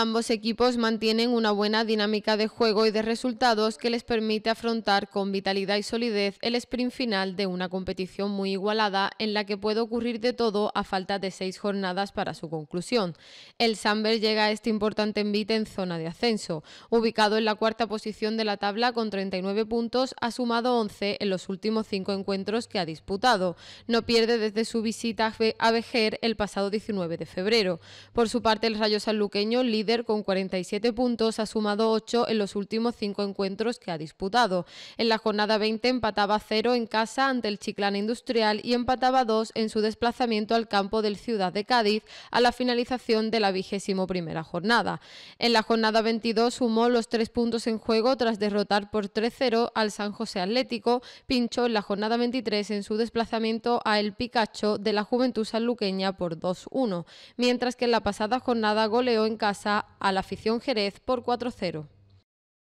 Ambos equipos mantienen una buena dinámica de juego y de resultados que les permite afrontar con vitalidad y solidez el sprint final de una competición muy igualada en la que puede ocurrir de todo a falta de seis jornadas para su conclusión. El Samber llega a este importante envite en zona de ascenso. Ubicado en la cuarta posición de la tabla con 39 puntos, ha sumado 11 en los últimos cinco encuentros que ha disputado. No pierde desde su visita a Vejer el pasado 19 de febrero. Por su parte, el Rayo Sanluqueño líder con 47 puntos, ha sumado 8 en los últimos 5 encuentros que ha disputado. En la jornada 20 empataba 0 en casa ante el Chiclana Industrial y empataba 2 en su desplazamiento al campo del Ciudad de Cádiz a la finalización de la vigésimo primera jornada. En la jornada 22 sumó los 3 puntos en juego tras derrotar por 3-0 al San José Atlético, pinchó en la jornada 23 en su desplazamiento a El Picacho de la Juventud Sanluqueña por 2-1, mientras que en la pasada jornada goleó en casa a la afición Jerez por 4-0.